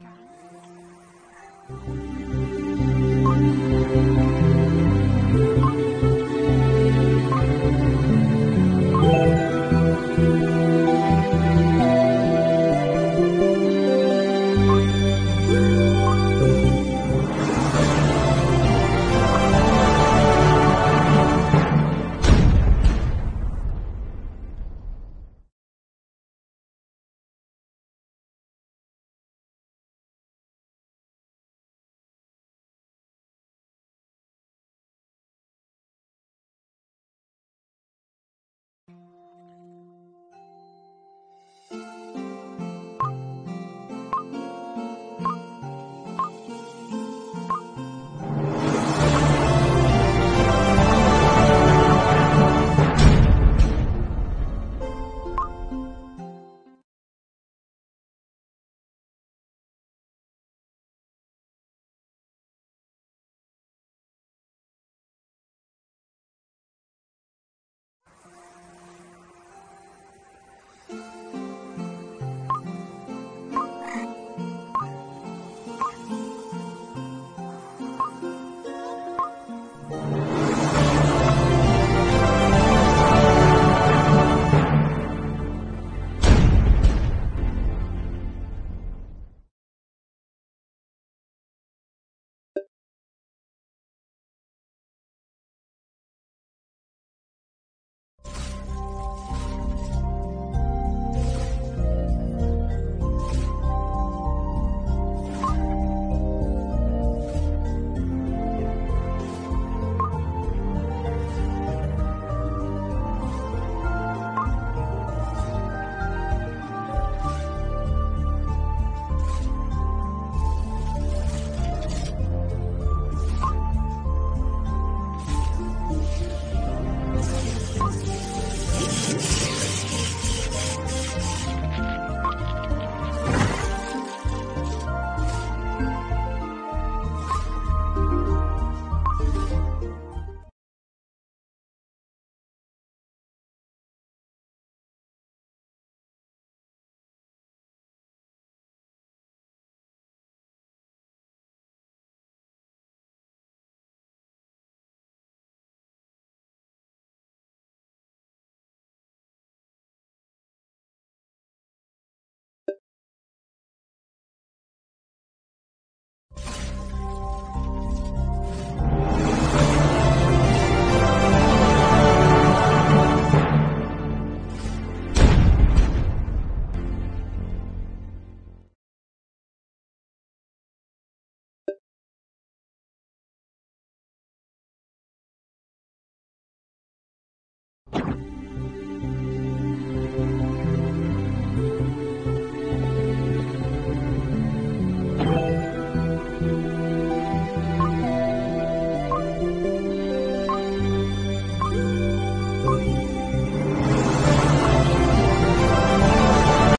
Mm-hmm.